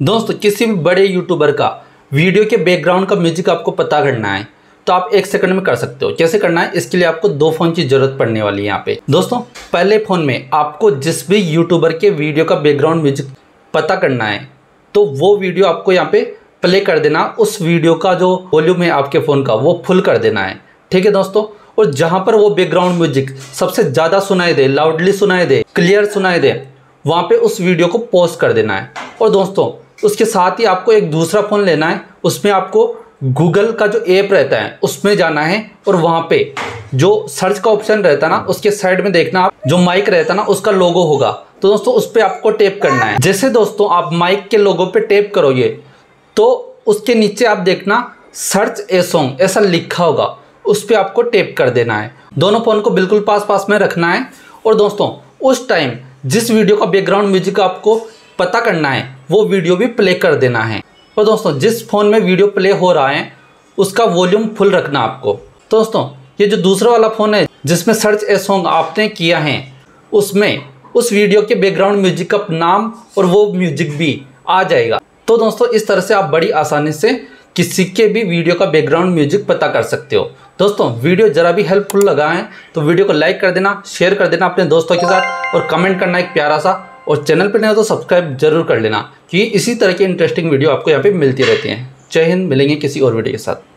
दोस्तों, किसी भी बड़े यूट्यूबर का वीडियो के बैकग्राउंड का म्यूज़िक आपको पता करना है तो आप एक सेकंड में कर सकते हो। कैसे करना है? इसके लिए आपको दो फ़ोन की ज़रूरत पड़ने वाली है यहाँ पे। दोस्तों, पहले फ़ोन में आपको जिस भी यूट्यूबर के वीडियो का बैकग्राउंड म्यूज़िक पता करना है तो वो वीडियो आपको यहाँ पे प्ले कर देना। उस वीडियो का जो वॉल्यूम है आपके फ़ोन का, वो फुल कर देना है। ठीक है दोस्तों? और जहाँ पर वो बैकग्राउंड म्यूज़िक सबसे ज़्यादा सुनाई दे लाउडली सुनाई दे क्लियर सुनाई दे, वहाँ पे उस वीडियो को पोस्ट कर देना है। और दोस्तों उसके साथ ही आपको एक दूसरा फ़ोन लेना है। उसमें आपको गूगल का जो ऐप रहता है, उसमें जाना है और वहाँ पे जो सर्च का ऑप्शन रहता है ना, उसके साइड में देखना आप, जो माइक रहता है ना, उसका लोगो होगा। तो दोस्तों, उस पर आपको टेप करना है। जैसे दोस्तों, आप माइक के लोगो पे टेप करोगे तो उसके नीचे आप देखना, सर्च ए सॉन्ग, ऐसा लिखा होगा। उस पर आपको टेप कर देना है। दोनों फ़ोन को बिल्कुल पास पास में रखना है। और दोस्तों, उस टाइम जिस वीडियो का बैकग्राउंड म्यूज़िक आपको पता करना है, वो वीडियो भी प्ले कर देना है। और दोस्तों, जिस फ़ोन में वीडियो प्ले हो रहा है, उसका वॉल्यूम फुल रखना आपको। तो दोस्तों, ये जो दूसरा वाला फ़ोन है, जिसमें सर्च ए सॉन्ग आपने किया है, उसमें उस वीडियो के बैकग्राउंड म्यूज़िक का नाम और वो म्यूज़िक भी आ जाएगा। तो दोस्तों, इस तरह से आप बड़ी आसानी से किसी के भी वीडियो का बैकग्राउंड म्यूज़िक पता कर सकते हो। दोस्तों, वीडियो जरा भी हेल्पफुल लगा है तो वीडियो को लाइक कर देना शेयर कर देना अपने दोस्तों के साथ और कमेंट करना एक प्यारा सा और चैनल पर हो तो सब्सक्राइब ज़रूर कर लेना क्योंकि इसी तरह की इंटरेस्टिंग वीडियो आपको यहाँ पे मिलती रहती हैं। जय हिंद, मिलेंगे किसी और वीडियो के साथ।